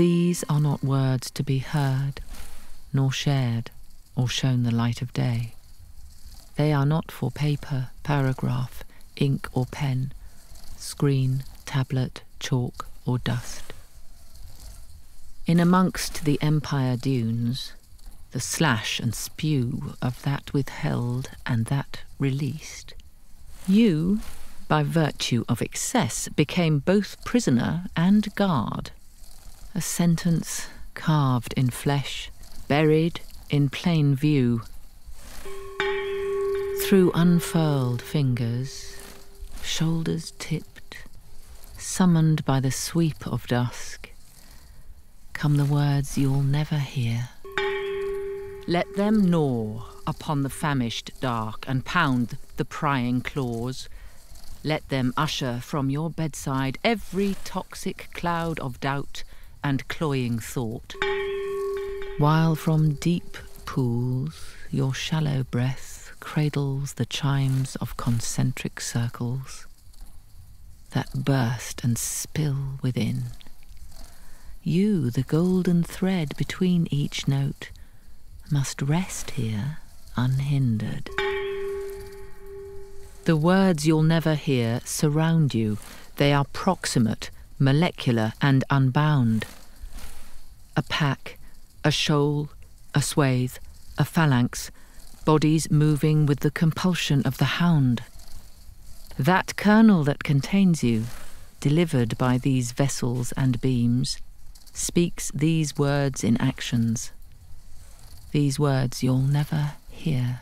These are not words to be heard, nor shared, or shown the light of day. They are not for paper, paragraph, ink or pen, screen, tablet, chalk or dust. In amongst the empire dunes, the slash and spew of that withheld and that released, you, by virtue of excess, became both prisoner and guard. A sentence carved in flesh, buried in plain view. Through unfurled fingers, shoulders tipped, summoned by the sweep of dusk, come the words you'll never hear. Let them gnaw upon the famished dark and pound the prying claws. Let them usher from your bedside every toxic cloud of doubt and cloying thought. While from deep pools your shallow breath cradles the chimes of concentric circles that burst and spill within. You, the golden thread between each note, must rest here unhindered. The words you'll never hear surround you. They are proximate, molecular, and unbound. A pack, a shoal, a swathe, a phalanx, bodies moving with the compulsion of the hound. That kernel that contains you, delivered by these vessels and beams, speaks these words in actions. These words you'll never hear.